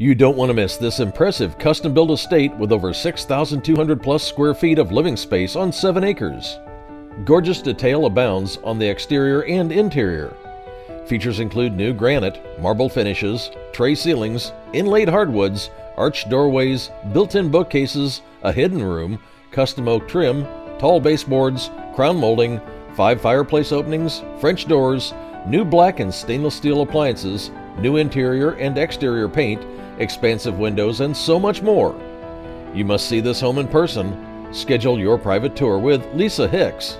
You don't want to miss this impressive custom built estate with over 6,200 plus square feet of living space on 7 acres. Gorgeous detail abounds on the exterior and interior. Features include new granite, marble finishes, tray ceilings, inlaid hardwoods, arched doorways, built in bookcases, a hidden room, custom oak trim, tall baseboards, crown molding, five fireplace openings, French doors, new black and stainless steel appliances, new interior and exterior paint, expansive windows, and so much more. You must see this home in person. Schedule your private tour with Lisa Hicks